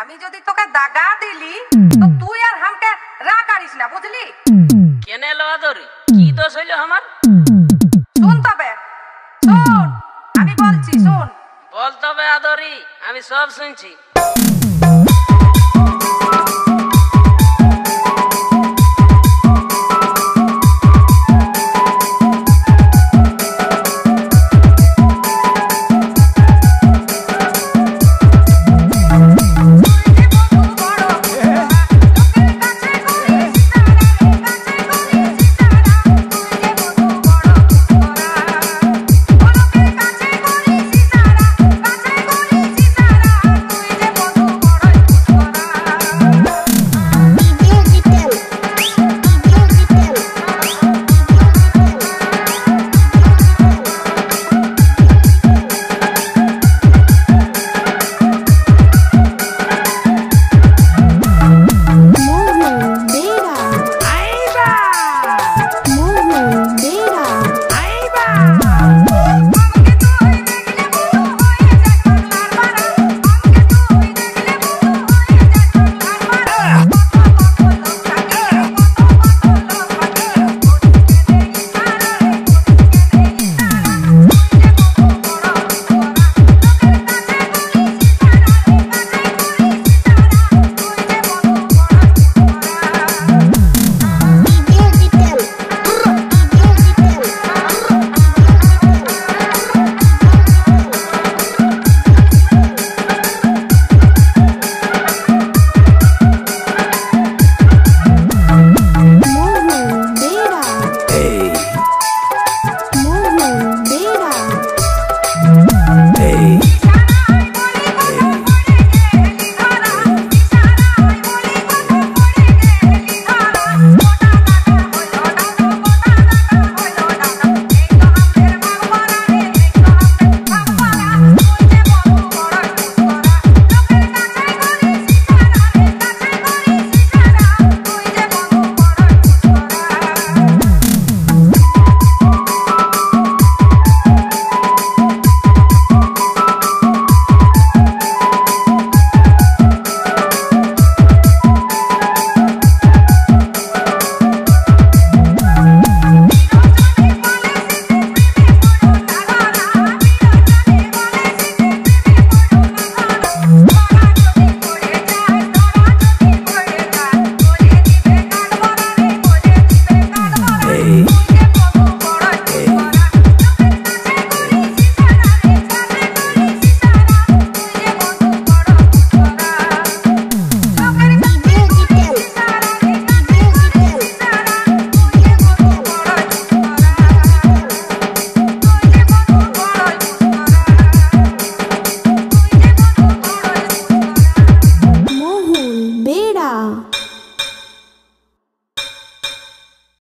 আমি যদি তোকে দাগা দিলি তো তুই আর হামকে রা করিস না বুঝলি? কেনে লওয়া আদরি? কি দোষ হইল আমার? শুন তবে শুন আমি বলছি শুন। বল তবে আদরি আমি সব শুনছি। Hey.